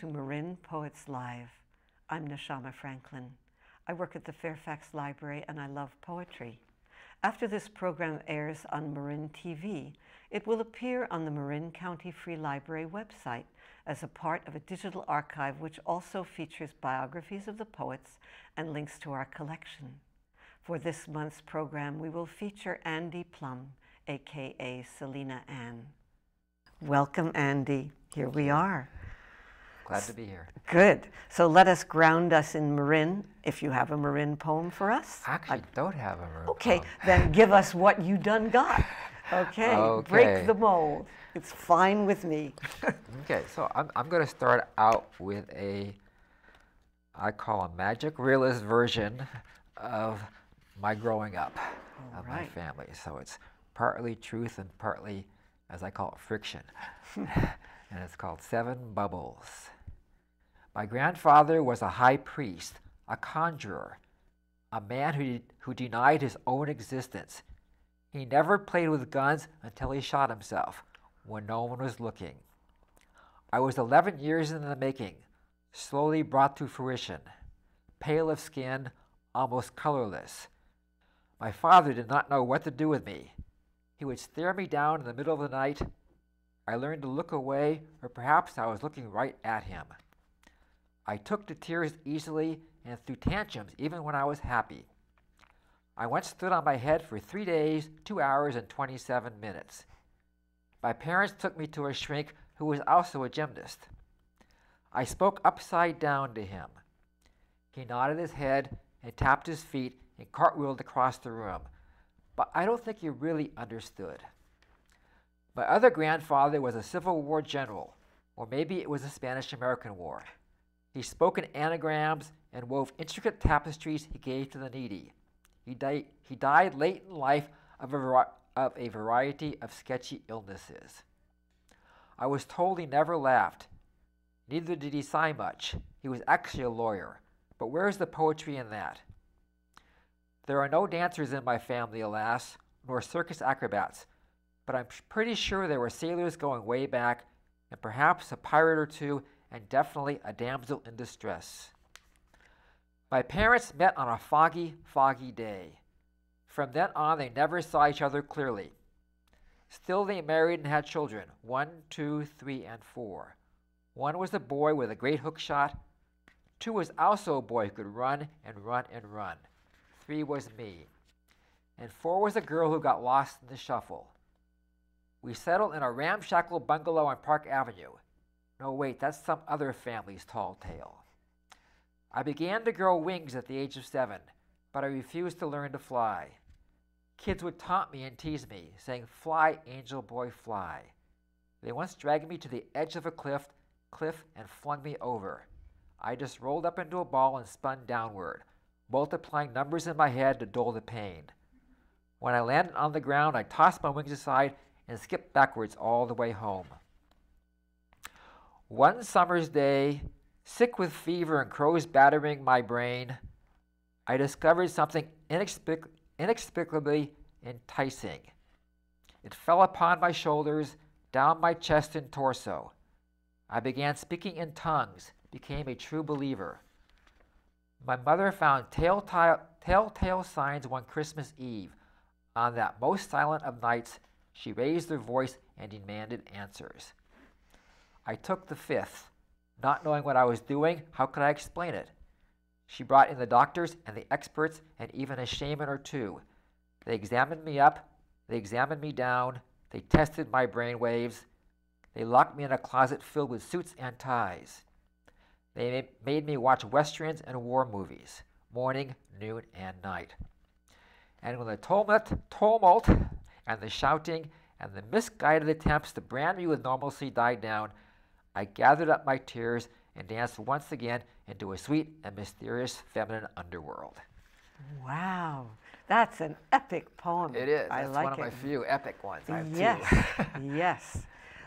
To Marin Poets Live. I'm Neshama Franklin. I work at the Fairfax Library and I love poetry. After this program airs on Marin TV, it will appear on the Marin County Free Library website as a part of a digital archive which also features biographies of the poets and links to our collection. For this month's program, we will feature Andy Plumb, aka Selena Anne. Welcome, Andy. Here we are. Glad to be here. Good. So let us ground us in Marin, if you have a Marin poem for us. Actually, I don't have a Marin Okay, poem. then give us what you done got. Okay, Okay. break the mold. It's fine with me. Okay, so I'm, I'm going to start out with a, I call a magic realist version of my growing up, All of my family. So it's partly truth and partly, as I call it, friction. and it's called Seven Bubbles. My grandfather was a high priest, a conjurer, a man who, who denied his own existence. He never played with guns until he shot himself when no one was looking. I was 11 years in the making, slowly brought to fruition, pale of skin, almost colorless. My father did not know what to do with me. He would stare me down in the middle of the night. I learned to look away, or perhaps I was looking right at him. I took to tears easily and threw tantrums even when I was happy. I once stood on my head for three days, two hours, and 27 minutes. My parents took me to a shrink who was also a gymnast. I spoke upside down to him. He nodded his head and tapped his feet and cartwheeled across the room, but I don't think he really understood. My other grandfather was a Civil War general, or maybe it was the Spanish American War. He spoke in anagrams and wove intricate tapestries he gave to the needy. He, di- he died late in life of a, of a variety of sketchy illnesses. I was told he never laughed. Neither did he sigh much. He was actually a lawyer. But where's the poetry in that? There are no dancers in my family, alas, nor circus acrobats, but I'm pretty sure there were sailors going way back, and perhaps a pirate or two, and definitely a damsel in distress. My parents met on a foggy, foggy day. From then on, they never saw each other clearly. Still, they married and had children one, two, three, and four. One was a boy with a great hook shot. Two was also a boy who could run and run and run. Three was me. And four was a girl who got lost in the shuffle. We settled in a ramshackle bungalow on Park Avenue. No, wait, that's some other family's tall tale. I began to grow wings at the age of seven, but I refused to learn to fly. Kids would taunt me and tease me, saying, Fly, angel boy, fly. They once dragged me to the edge of a cliff, cliff and flung me over. I just rolled up into a ball and spun downward, multiplying numbers in my head to dull the pain. When I landed on the ground, I tossed my wings aside and skipped backwards all the way home. One summer's day, sick with fever and crows battering my brain, I discovered something inexplic- inexplicably enticing. It fell upon my shoulders, down my chest and torso. I began speaking in tongues, became a true believer. My mother found telltale, telltale signs one Christmas Eve. On that most silent of nights, she raised her voice and demanded answers. I took the fifth. Not knowing what I was doing, how could I explain it? She brought in the doctors and the experts and even a shaman or two. They examined me up, they examined me down, they tested my brain waves, they locked me in a closet filled with suits and ties. They made me watch westerns and war movies, morning, noon, and night. And when the tumult, tumult and the shouting and the misguided attempts to brand me with normalcy died down, I gathered up my tears and danced once again into a sweet and mysterious feminine underworld. Wow, that's an epic poem. It is. I That's like one of it. my few epic ones. I have yes, two. yes.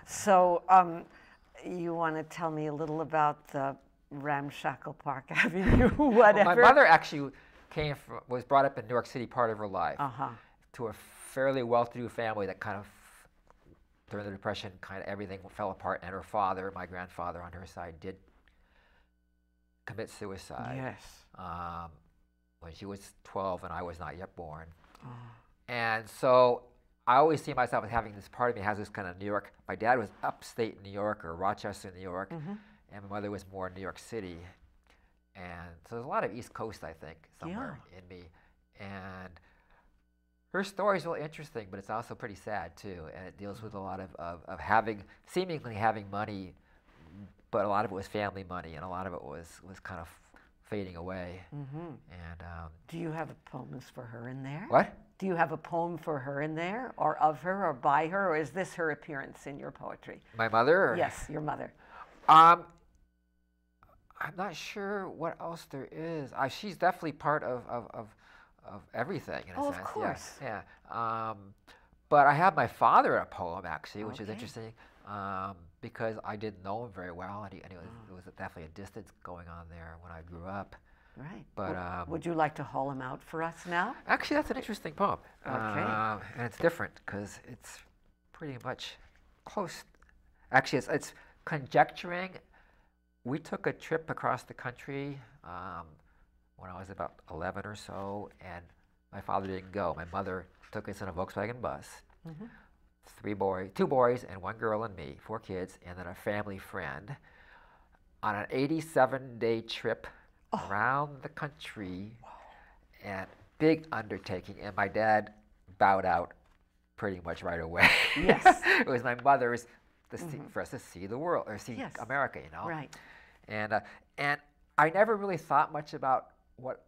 So, um, you want to tell me a little about the Ramshackle Park Avenue, Well, whatever? my mother actually came from, was brought up in New York City part of her life Uh huh. to a fairly well-to-do family that kind of during the Depression, kind of everything fell apart, and her father, my grandfather on her side, did commit suicide. Yes. Um, when she was 12 and I was not yet born. Oh. And so I always see myself as having this part of me has this kind of New York. My dad was upstate New York or Rochester, New York, Mhm. and my mother was more New York City. And so there's a lot of East Coast, I think, somewhere in me. And her story is really interesting, but it's also pretty sad too. And it deals with a lot of, of, of having, seemingly having money, but a lot of it was family money, and a lot of it was, was kind of fading away. hmm And um, Do you have a poems for her in there? what? Do you have a poem for her in there, or of her, or by her, or is this her appearance in your poetry? My mother? Or? Yes, your mother. Um, I'm not sure what else there is. Uh, she's definitely part of, of, of, of everything in a Oh, of sense. course. Yeah. yeah. Um, but I have my father in a poem actually, which is interesting um, because I didn't know him very well, and, he, and he was, Oh. there was definitely a distance going on there when I grew up. Right. But, Would- um, would you like to haul him out for us now? Actually, that's an interesting poem. Okay. Um, and it's different because it's pretty much close. Actually, it's, it's conjecturing. We took a trip across the country um, when I was about 11 or so, and my father didn't go. My mother took us in a Volkswagen bus. Mhm. Three boys, two boys, and one girl and me, four kids, and then a family friend on an 87 day trip Oh. around the country wow. and big undertaking and my dad bowed out pretty much right away Yes. it was my mother's see, for us to see the world or see Yes. america you know Right. and uh, and i never really thought much about what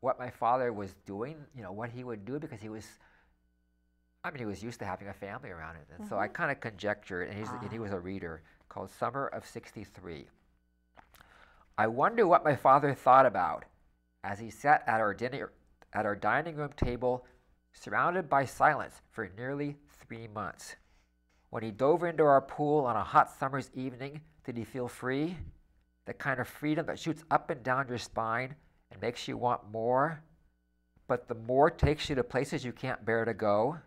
what my father was doing you know what he would do because he was I mean, he was used to having a family around it, and so I kind of conjectured, and, he's, and he Ah. was a reader called Summer of '63. I wonder what my father thought about as he sat at our dinner at our dining room table, surrounded by silence for nearly three months. When he dove into our pool on a hot summer's evening, did he feel free? The kind of freedom that shoots up and down your spine and makes you want more, but the more takes you to places you can't bear to go.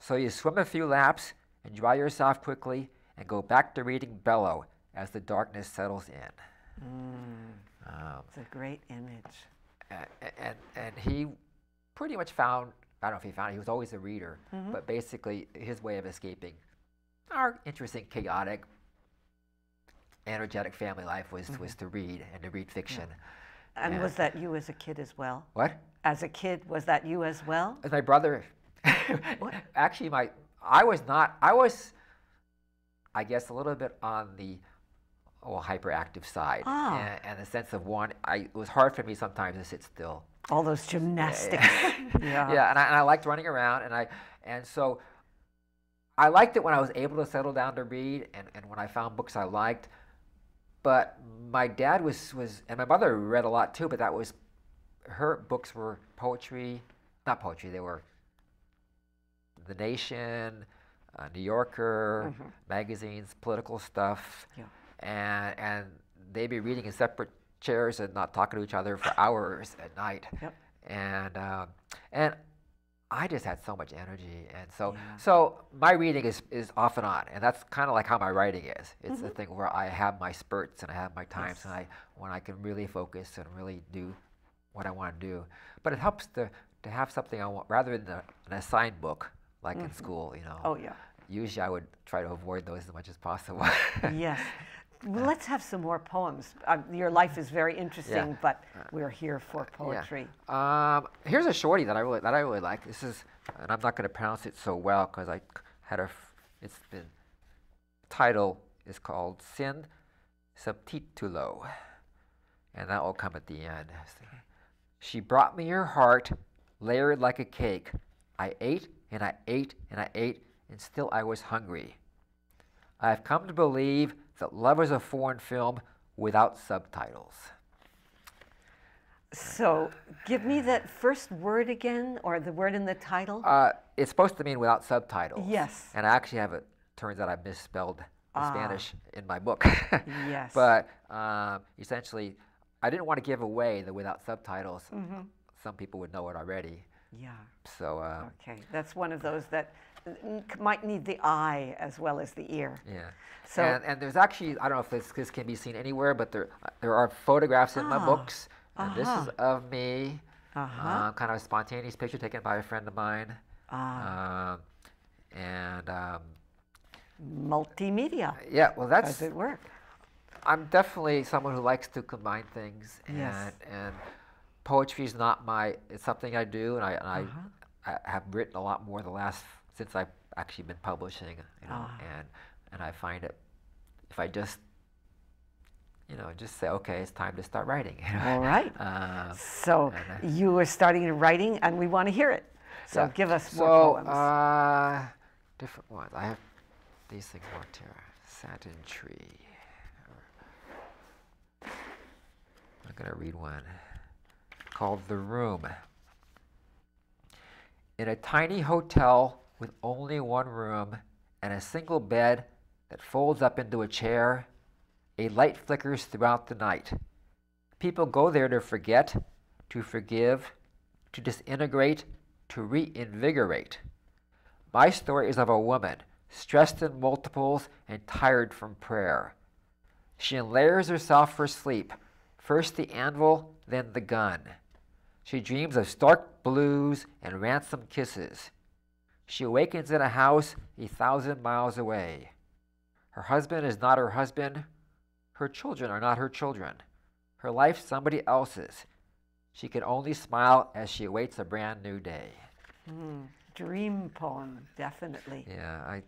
So you swim a few laps and dry yourself quickly and go back to reading Bellow as the darkness settles in. Mm, Um, it's a great image. and, and, and he pretty much found I don't know if he found it, he was always a reader, but basically his way of escaping our interesting, chaotic, energetic family life was, was to read and to read fiction. And Yeah. was that you as a kid as well? What? As a kid, was that you as well? As my brother, actually, my I was not. I was, I guess, a little bit on the oh, hyperactive side, Ah. and, and the sense of one. I it was hard for me sometimes to sit still. All those gymnastics. yeah. yeah, and I, and I liked running around, and I and so I liked it when I was able to settle down to read, and, and when I found books I liked. But my dad was was, and my mother read a lot too. But that was her books were poetry, not poetry. They were The Nation, uh, New Yorker magazines, political stuff, Yeah. and and they'd be reading in separate chairs and not talking to each other for hours at night Yep. and um, and I just had so much energy, and so Yeah. so my reading is is off and on, and that's kind of like how my writing is. It's the mm-hmm. thing where I have my spurts and I have my times, and I when I can really focus and really do what I want to do. But it helps to to have something I want rather than a, an assigned book like in mm-hmm. school. You know, Oh, yeah. usually I would try to avoid those as much as possible. yes. Well, let's have some more poems. Uh, your life is very interesting, but we're here for poetry. Yeah. Um, here's a shorty that I really that I really like. This is, and I'm not going to pronounce it so well because I had a. It's been. Title is called Sin Subtitulo, and that will come at the end. She brought me her heart, layered like a cake. I ate and I ate and I ate, and still I was hungry. I have come to believe that love is a foreign film without subtitles. So, give me that first word again, or the word in the title. Uh, it's supposed to mean without subtitles. Yes. And I actually have it. Turns out I misspelled the Ah. Spanish in my book. Yes. But um, essentially, I didn't want to give away the without subtitles. Mm-hmm. Some people would know it already. Yeah. So uh, Okay. That's one of those that might need the eye as well as the ear. yeah. So- and, and there's actually I don't know if this this can be seen anywhere, but there there are photographs in my Ah, books. And this is uh-huh. of me, Uh-huh. uh, kind of a spontaneous picture taken by a friend of mine. Ah, Um, and um, multimedia. yeah, well, that's Does it work? I'm definitely someone who likes to combine things, and Yes. and poetry is not my. It's something I do, and I and I, Uh-huh. I have written a lot more the last since I've actually been publishing, you know, Ah. and and I find it if I just you know just say okay, it's time to start writing. you know. All right. Um, So and, uh, you are starting to writing, and we want to hear it. So yeah. give us more so, poems. uh, different ones. I have these things marked here. Satin tree. I'm going to read one called The Room. In a tiny hotel with only one room and a single bed that folds up into a chair, a light flickers throughout the night. People go there to forget, to forgive, to disintegrate, to reinvigorate. My story is of a woman, stressed in multiples and tired from prayer. She layers herself for sleep, first the anvil, then the gun. She dreams of stark blues and ransom kisses. She awakens in a house a thousand miles away. Her husband is not her husband. Her children are not her children. Her life somebody else's. She can only smile as she awaits a brand new day. Mm, dream poem, definitely. Yeah, I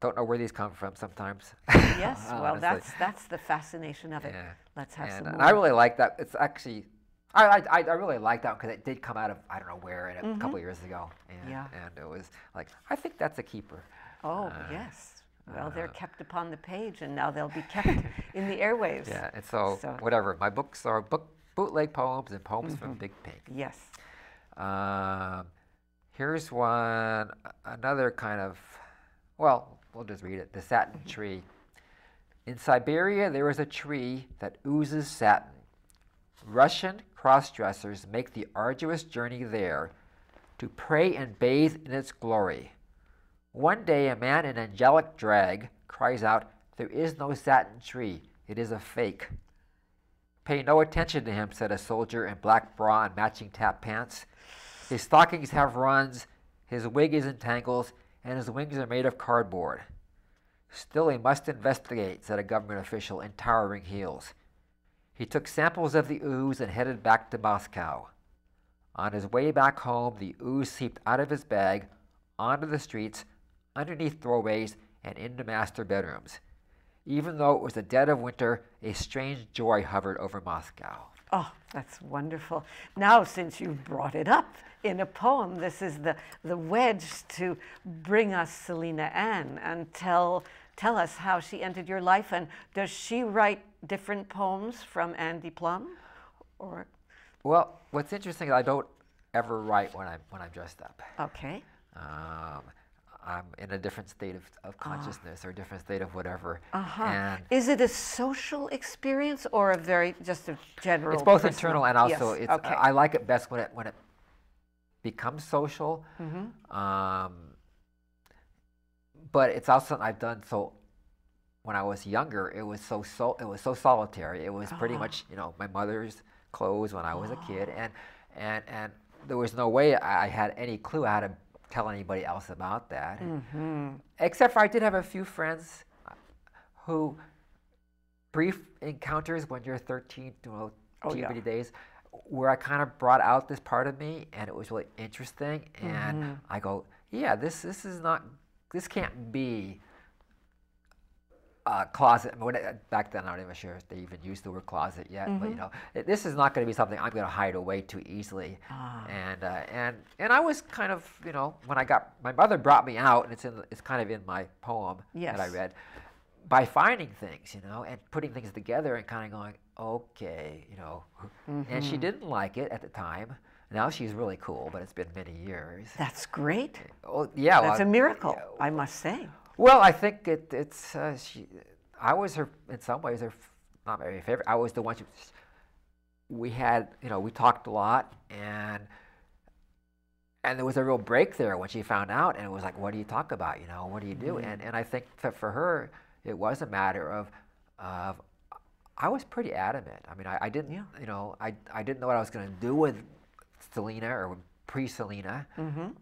don't know where these come from sometimes. Yes, well, that's that's the fascination of it. Yeah. Let's have and, some and more. I really like that. It's actually, I I, I I really like that because it did come out of I don't know where in a couple years ago, and Mm-hmm. Yeah. and it was like I think that's a keeper. oh, uh, yes. Well, they're kept upon the page, and now they'll be kept in the airwaves. Yeah, and so, So- whatever. My books are book bootleg poems and poems from Mm-hmm. Big Pink. Yes. Um, here's one, another kind of, well, we'll just read it. The satin tree. In Siberia, there is a tree that oozes satin. Russian cross dressers make the arduous journey there to pray and bathe in its glory. One day, a man in angelic drag cries out, There is no satin tree, it is a fake. Pay no attention to him, said a soldier in black bra and matching tap pants. His stockings have runs, his wig is in tangles, and his wings are made of cardboard. Still, he must investigate, said a government official in towering heels. He took samples of the ooze and headed back to Moscow. On his way back home, the ooze seeped out of his bag, onto the streets, underneath doorways, and into master bedrooms. Even though it was the dead of winter, a strange joy hovered over Moscow. Oh, that's wonderful. Now, since you brought it up in a poem, this is the, the wedge to bring us Selena Anne and tell, tell us how she entered your life. And does she write different poems from Andy Plumb? Or, Well, what's interesting is I don't ever write when I'm when I'm dressed up. okay. Um, I'm in a different state of, of consciousness or a different state of whatever. Uh-huh. And Is it a social experience or a very, just a general? it's both personal- internal and also Yes, it's okay. I like it best when it when it becomes social. Mm-hmm. Um, but it's also something I've done so when I was younger, it was so, so it was so solitary. It was pretty Ah. much you know my mother's clothes when I was a kid, and and and there was no way I, had any clue how to tell anybody else about that. Mm-hmm. Except for I did have a few friends uh, who brief encounters when you're 13, you know, Oh, yeah. puberty days, where I kind of brought out this part of me, and it was really interesting. And Mm-hmm. I go, yeah, this this is not, this can't be a closet. I mean, when it- back then, I'm not even sure if they even used the word closet yet. But you Mm-hmm. know, it, this is not going to be something I'm going to hide away too easily. Ah. And uh, and and I was kind of, you know, when I got my mother brought me out, and it's in, it's kind of in my poem that I read, by finding things, you know, and putting things together and kind of going, okay, you know, and Mm-hmm. she didn't like it at the time. Now she's really cool, but it's been many years. That's great. Oh yeah, That's a well, miracle, I must say. Well, I think it, it's uh, she. I was her in some ways her not my favorite. I was the one. She, we had you know we talked a lot and and there was a real break there when she found out, and it was like, what do you talk about? You know, what do you do? Mm-hmm. And and I think that for her, it was a matter of of I was pretty adamant. I mean, I, I didn't, Yeah. you know, I, I didn't know what I was going to do with Selena or pre Selena,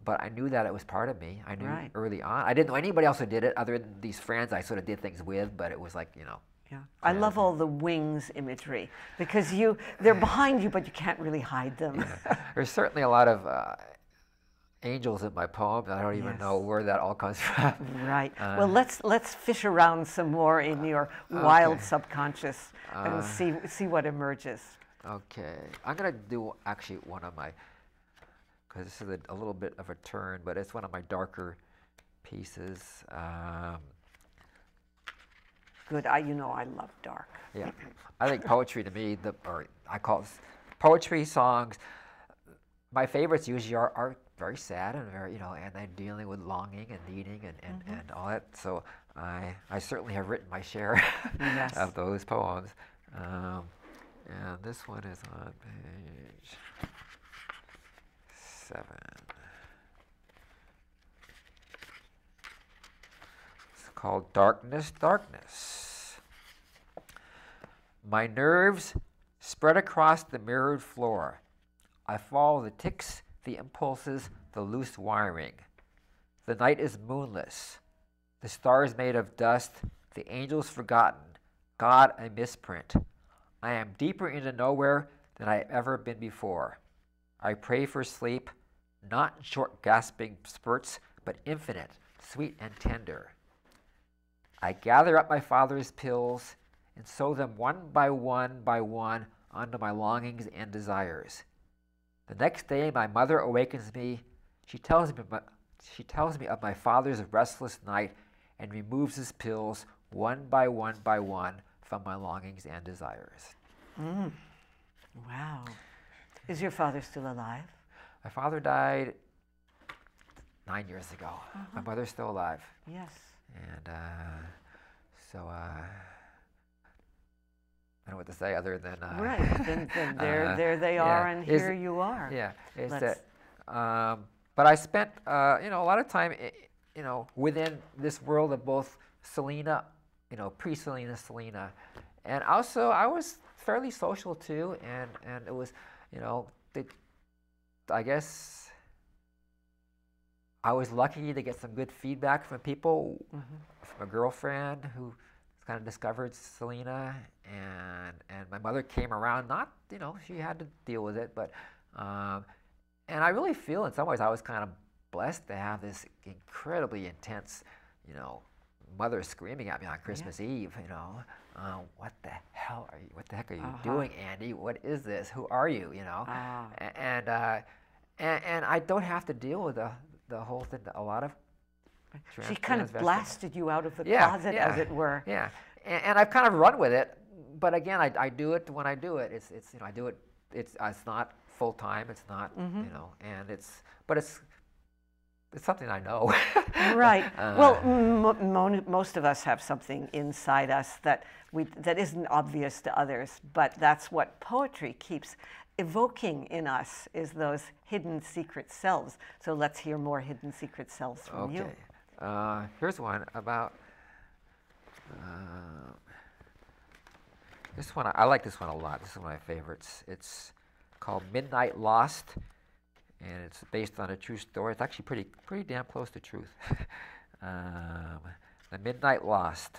but I knew that it was part of me. I knew Mm-hmm. Right. early on. I didn't know anybody else who did it other than these friends I sort of did things with, but it was like, you know, Yeah. I love all the wings imagery because you they're behind you, but you can't really hide them. there's certainly a lot of uh, angels in my poem. I don't even know where that all comes from. Right. well, let's let's fish around some more in your wild okay. subconscious and see see what emerges. Okay, I'm gonna do actually one of my, because this is a, a little bit of a turn, but it's one of my darker pieces. Um, Good. I you know I love dark. yeah, I think poetry to me, the or I call it poetry songs. My favorites usually are, are very sad and very you know, and they're dealing with longing and needing and, and, and all that. So I I certainly have written my share Yes. of those poems. Um, and this one is on page seven. It's called Darkness, Darkness. My nerves spread across the mirrored floor. I follow the ticks, the impulses, the loose wiring. The night is moonless. The stars made of dust, the angels forgotten. God a misprint. I am deeper into nowhere than I have ever been before. I pray for sleep, not in short gasping spurts, but infinite, sweet and tender. I gather up my father's pills and sew them one by one by one onto my longings and desires. The next day, my mother awakens me. She tells me, she tells me of my father's restless night and removes his pills one by one by one from my longings and desires. Mm. Wow. Is your father still alive? My father died nine years ago. My mother's still alive. Yes. And uh, so uh, I don't know what to say other than. Uh, Right. Then, then there, uh, there they yeah, are, and is- here you are. Yeah, is Let's- that. Um, but I spent, uh, you know, a lot of time, you know, within this world of both Selena, you know, pre-Selena, Selena, and also I was fairly social too, and and it was, you know, the, I guess. I was lucky to get some good feedback from people, from a girlfriend who kind of discovered Selena, and and my mother came around. Not you know she had to deal with it, but um, and I really feel in some ways I was kind of blessed to have this incredibly intense, you know, mother screaming at me on Christmas Eve. You know, uh, what the hell are you? What the heck are you Uh-huh. doing, Andy? What is this? Who are you? You know, Ah. And uh, and and I don't have to deal with the the whole thing. A lot of She kind of blasted you out of the Yeah, closet, yeah. as it were. Yeah, and, and I've kind of run with it, but again, I, I do it when I do it. It's it's you know I do it. It's uh, it's not full time. It's not Mm-hmm. you know, and it's but it's it's something I know. Right. Uh, well, most of us have something inside us that we that isn't obvious to others, but that's what poetry keeps evoking in us is those hidden secret selves. So let's hear more hidden secret selves from okay. you. Uh, here's one about. Uh, this one I, I like this one a lot. This is one of my favorites. It's called Midnight Lost, and it's based on a true story. It's actually pretty pretty damn close to truth. um, the Midnight Lost.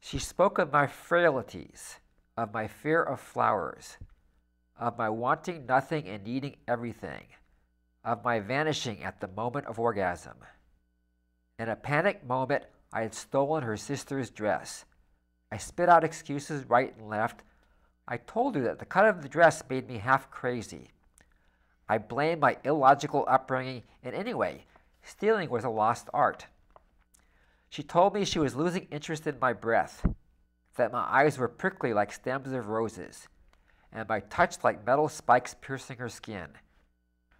She spoke of my frailties, of my fear of flowers, of my wanting nothing and needing everything, of my vanishing at the moment of orgasm. In a panic moment, I had stolen her sister's dress. I spit out excuses right and left. I told her that the cut of the dress made me half crazy. I blamed my illogical upbringing, and anyway, stealing was a lost art. She told me she was losing interest in my breath, that my eyes were prickly like stems of roses, and my touch like metal spikes piercing her skin.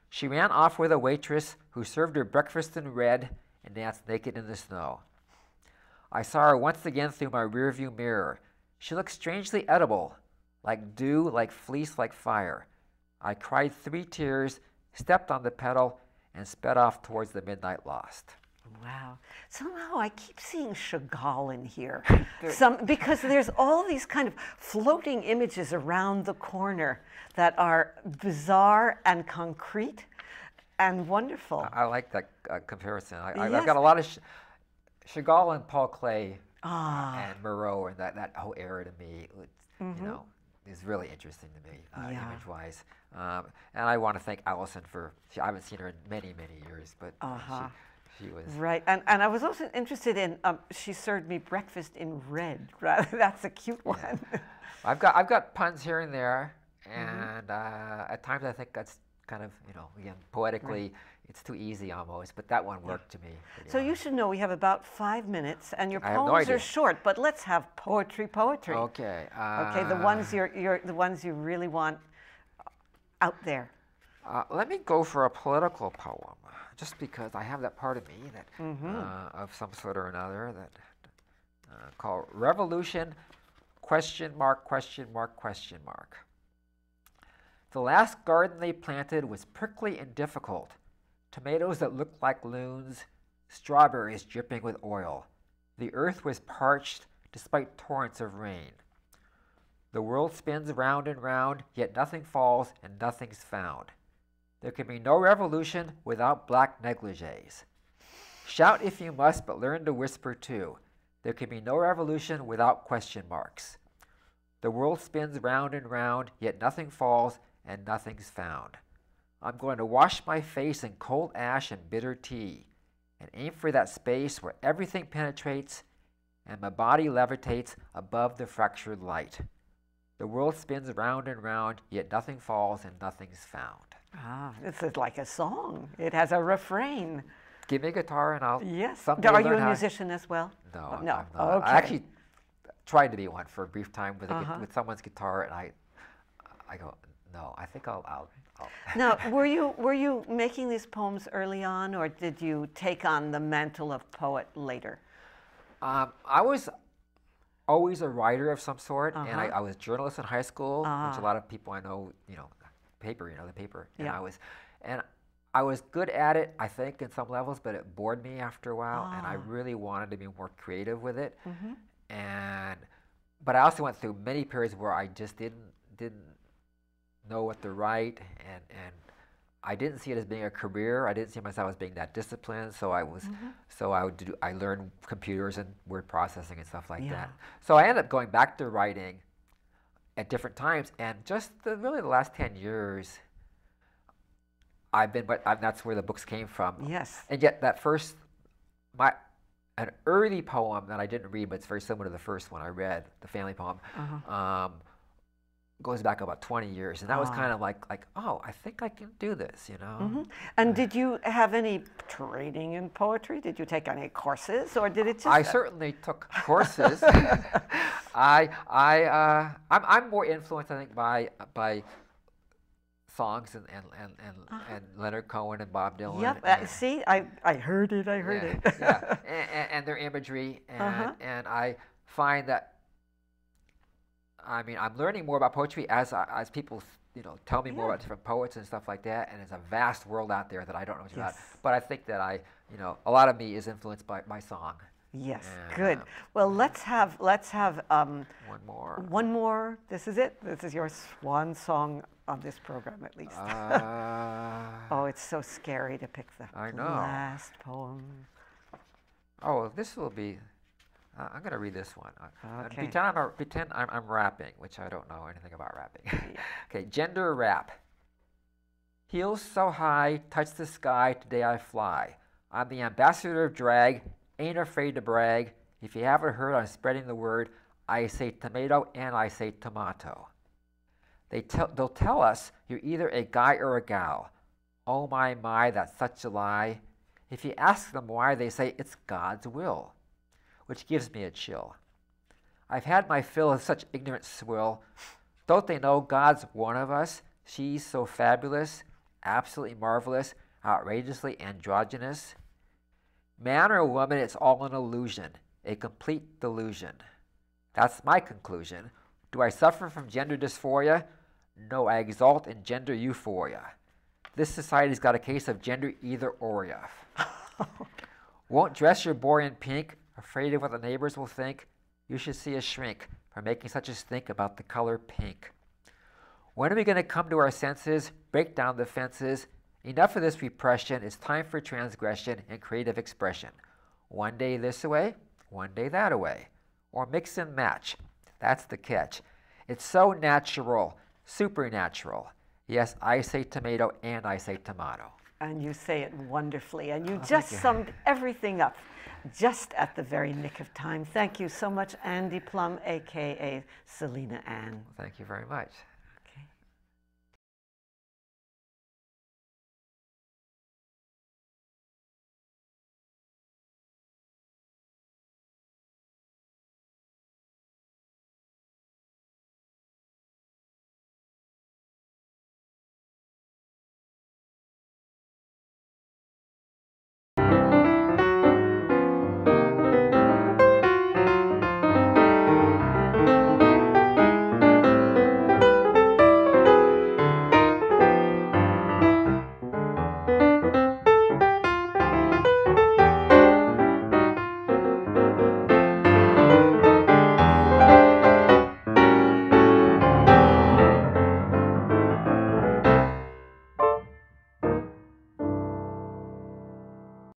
She ran off with a waitress who served her breakfast in red and danced naked in the snow. I saw her once again through my rearview mirror. She looked strangely edible, like dew, like fleece, like fire. I cried three tears, stepped on the pedal, and sped off towards the midnight lost. Wow. Somehow I keep seeing Chagall in here. Some, because there's all these kind of floating images around the corner that are bizarre and concrete and wonderful. I, I like that uh, comparison. I, I, Yes. have got a lot of Ch- Chagall and Paul Klee Ah, and Moreau and that, that whole era to me, it's, Mm-hmm. you know, is really interesting to me, uh, Yeah. image-wise. Um, and I want to thank Allison for, she, I haven't seen her in many, many years, but uh, Uh-huh. she, she was, right. And, and I was also interested in, um, she served me breakfast in red. Right? That's a cute one. I've got I've got puns here and there, Mm-hmm. and uh, at times I think that's kind of you know again poetically it's too easy almost, but that one worked to me. so you should know we have about five minutes and your I have no poems are short, but let's have poetry, poetry. okay. Uh, Okay, the ones you're, you're the ones you really want out there. Uh, let me go for a political poem, just because I have that part of me that Mm-hmm. uh, of some sort or another that uh, called Revolution question mark question mark question mark. The last garden they planted was prickly and difficult. Tomatoes that looked like loons, strawberries dripping with oil. The earth was parched despite torrents of rain. The world spins round and round, yet nothing falls and nothing's found. There can be no revolution without black negligees. Shout if you must, but learn to whisper too. There can be no revolution without question marks. The world spins round and round, yet nothing falls and nothing's found. I'm going to wash my face in cold ash and bitter tea, and aim for that space where everything penetrates and my body levitates above the fractured light. The world spins round and round, yet nothing falls and nothing's found. Ah, this is like a song. It has a refrain. Give me a guitar and I'll Yes. Are you a musician as well? No, I'm, no. I'm not. Okay. I actually tried to be one for a brief time with, a, Uh-huh. with someone's guitar, and I, I go, no, I think I'll, I'll, I'll Now, were you were you making these poems early on, or did you take on the mantle of poet later? Um, I was always a writer of some sort, and I, Uh-huh. I was a journalist in high school, which Ah. a lot of people I know, you know, paper, you know, the paper. And Yeah. I was, and I was good at it, I think, in some levels, but it bored me after a while, and I Ah. really wanted to be more creative with it. Mm-hmm. And, but I also went through many periods where I just didn't didn't know what to write, and and I didn't see it as being a career. I didn't see myself as being that disciplined. So I was, Mm-hmm. so I would do. I learned computers and word processing and stuff like Yeah. that. So I ended up going back to writing at different times, and just the, really the last ten years, I've been. But I, that's where the books came from. Yes. And yet that first, my, an early poem that I didn't read, but it's very similar to the first one I read, the family poem, Uh-huh. um, goes back about 20 years. And that was Ah. kind of like, like, oh, I think I can do this, you know? Mhm. And did you have any training in poetry? Did you take any courses, or did it just? I certainly took courses. I, I, uh, I'm, I'm more influenced, I think, by, by songs and, and, and, and, and Leonard Cohen and Bob Dylan. Yep. Uh, and- see, I, I heard it. I heard yeah, it. yeah. And, and, their imagery, and, Uh-huh. and I find that, I mean, I'm learning more about poetry as as people, you know, tell me more about different poets and stuff like that, and there's a vast world out there that I don't know much about. But I think that I, you know, a lot of me is influenced by my song. Yes. And, Good. uh, Well, let's have let's have um, One more. one more. This is it. This is your swan song on this program, at least. Uh, oh, it's so scary to pick the I know. last poem. oh, this will be. Uh, I'm going to read this one. Uh, uh, Okay. Pretend, I'm, a, pretend I'm, I'm rapping, which I don't know anything about rapping. okay, gender rap. Heels so high, touch the sky, today I fly. I'm the ambassador of drag, ain't afraid to brag. If you haven't heard, I'm spreading the word. I say tomato and I say tomato. They tell, they'll tell us you're either a guy or a gal. Oh my, my, that's such a lie. If you ask them why, they say it's God's will, which gives me a chill. I've had my fill of such ignorant swill. Don't they know God's one of us? She's so fabulous, absolutely marvelous, outrageously androgynous. Man or woman, it's all an illusion, a complete delusion. That's my conclusion. Do I suffer from gender dysphoria? No, I exalt in gender euphoria. This society's got a case of gender either or Won't dress your boy in pink, afraid of what the neighbors will think? You should see a shrink for making such a stink about the color pink. When are we going to come to our senses, break down the fences? Enough of this repression. It's time for transgression and creative expression. One day this away, one day that away. Or mix and match. That's the catch. It's so natural, supernatural. Yes, I say tomato and I say tomato. And you say it wonderfully. And you oh, just you. summed everything up just at the very nick of time. Thank you so much, Andy Plumb, aka Selena Anne. Thank you very much.